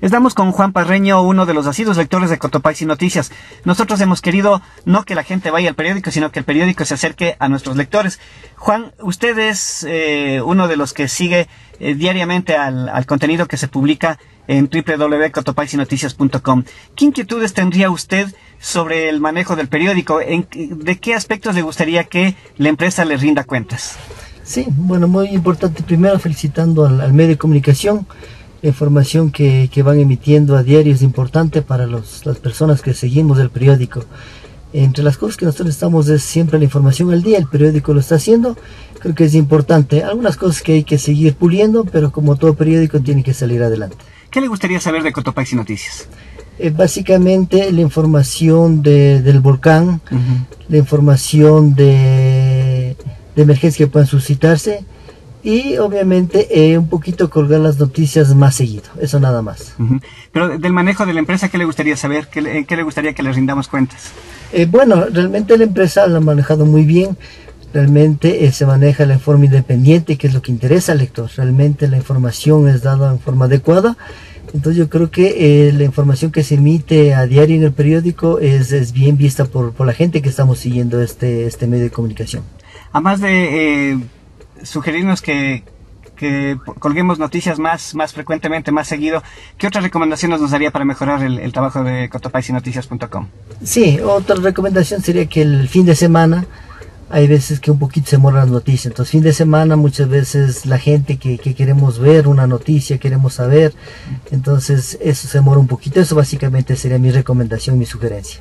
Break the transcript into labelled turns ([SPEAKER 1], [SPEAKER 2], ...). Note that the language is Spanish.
[SPEAKER 1] Estamos con Juan Parreño, uno de los asiduos lectores de Cotopaxi Noticias. Nosotros hemos querido no que la gente vaya al periódico, sino que el periódico se acerque a nuestros lectores. Juan, usted es eh, uno de los que sigue eh, diariamente al, contenido que se publica en www.cotopaxinoticias.com. ¿Qué inquietudes tendría usted sobre el manejo del periódico? ¿En, ¿De qué aspectos le gustaría que la empresa le rinda cuentas?
[SPEAKER 2] Sí, bueno, muy importante. Primero felicitando al, medio de comunicación información que, que, van emitiendo a diario es importante para los, las personas que seguimos el periódico. Entre las cosas que nosotros estamos es siempre la información al día, el periódico lo está haciendo, creo que es importante. Algunas cosas que hay que seguir puliendo, pero como todo periódico tiene que salir adelante.
[SPEAKER 1] ¿Qué le gustaría saber de Cotopaxi Noticias?
[SPEAKER 2] Eh, básicamente la información de, del volcán, uh -huh. la información de, de emergencia que puedan suscitarse, y obviamente eh, un poquito colgar las noticias más seguido, eso nada más.
[SPEAKER 1] Uh -huh. Pero del manejo de la empresa, ¿qué le gustaría saber? ¿Qué le, qué le gustaría que le rindamos cuentas?
[SPEAKER 2] Eh, bueno, realmente la empresa la ha manejado muy bien, realmente eh, se maneja la forma independiente, que es lo que interesa al lector, realmente la información es dada en forma adecuada, entonces yo creo que eh, la información que se emite a diario en el periódico es, es bien vista por, por, la gente que estamos siguiendo este, este medio de comunicación.
[SPEAKER 1] Además de eh, sugerirnos que, que colguemos noticias más, más frecuentemente, más seguido. ¿Qué otras recomendaciones nos daría para mejorar el, el trabajo de cotopaxinoticias.com?
[SPEAKER 2] Sí, otra recomendación sería que el fin de semana hay veces que un poquito se moran las noticias. Entonces, fin de semana muchas veces la gente que, que, queremos ver una noticia, queremos saber, entonces eso se demora un poquito. Eso básicamente sería mi recomendación, mi sugerencia.